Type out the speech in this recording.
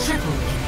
Triple kill.